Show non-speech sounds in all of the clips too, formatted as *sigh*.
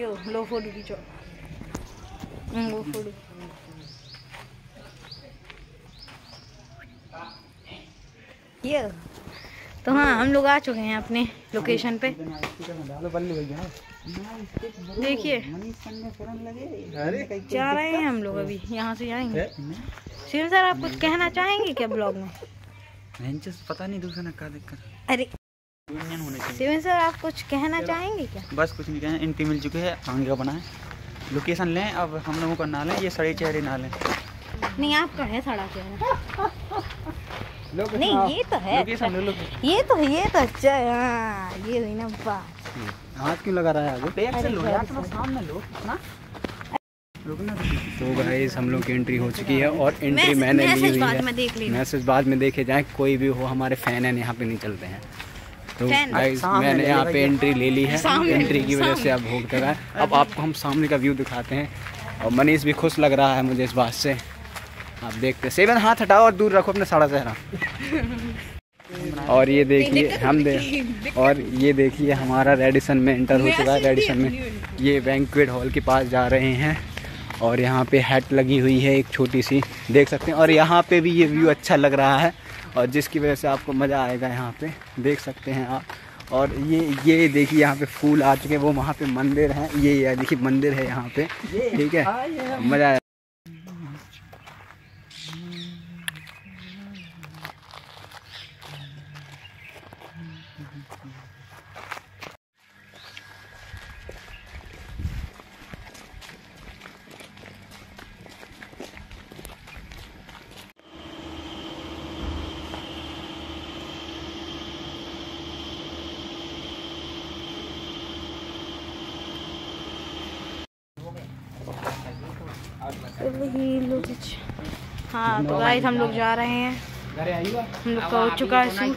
यो लो photo खींचो। हम्म, वो photo. ये। तो हाँ हम लोग आ चुके हैं अपने लोकेशन पे। देखिए। जा रहे हैं हम लोग अभी यहाँ से जाएँगे। शिव सर आप कुछ कहना चाहेंगे क्या ब्लॉग में? पता नहीं दूसरा का दिक्कत। अरे। यूनियन होने चाहिए। शिवन सर आप कुछ कहना चाहेंगे क्या? बस कुछ नहीं कहें एंट्री मिल चुके हैं आगे का बना है। लोकेशन लें अब हम लोगों का नाल है ये सड़े चेहरे नाल है। नहीं आपका है साड़ा चेहरा। नहीं ये तो है। ये तो ये तो अच्छा हाँ, ये हुई ना बात हाथ क्यों लगा रहा है आगे? बैग से लो यार थोड़ा सामने लो ना तो गाइस हम लोग की एंट्री हो चुकी है और एंट्री मैंने ली हुई है। में देख लेना। मैसेज बाद में देखे जाए कोई भी हो हमारे फ़ैन है यहाँ पे नहीं चलते हैं। तो गाइस मैंने यहाँ पे एंट्री ले ली है। एंट्री की वजह से आप भोग लगा है। अब आपको हम सामने का व्यू दिखाते हैं। और मनीष भी खुश लग रहा है मुझे इस बात से। आप देखते सेवन हाथ हटाओ और दूर रखो अपना साड़ा चेहरा। *laughs* और ये देखिए हम देख। और ये देखिए हमारा रेडिसन में एंटर हो चुका है। रेडिसन में ये बैंक्वेट हॉल के पास जा रहे हैं। और यहाँ पे हैट लगी हुई है एक छोटी सी। देख सकते हैं। और यहाँ पे भी ये व्यू अच्छा लग रहा है। और जिसकी वजह से आपको मज़ा आएगा यहाँ पे देख सकते हैं आप। और ये ये देखिए यहाँ पे फूल आ चुके हैं वो वहाँ पे मंदिर है ये देखिए मंदिर है यहाँ पे ठीक है। मज़ा आया। हाँ तो गाइस हम लोग जा रहे हैं। हम लोग का हो चुका है शूट।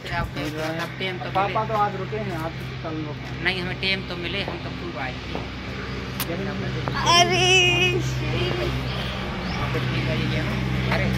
टेम तो पापा तो आज रुके हैं आप कल लोग नहीं हमें टेम तो मिले हम तो खूब आए। अरे। अरे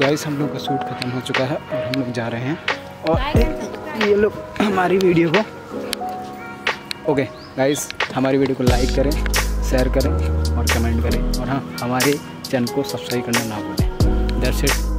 गाइस हम लोग का सूट खत्म हो चुका है और हम लोग जा रहे हैं। और ये लोग हमारी वीडियो को ओके गाइस हमारी वीडियो को लाइक करें शेयर करें और कमेंट करें। और हाँ हमारे चैनल को सब्सक्राइब करना ना भूलें। दर्शक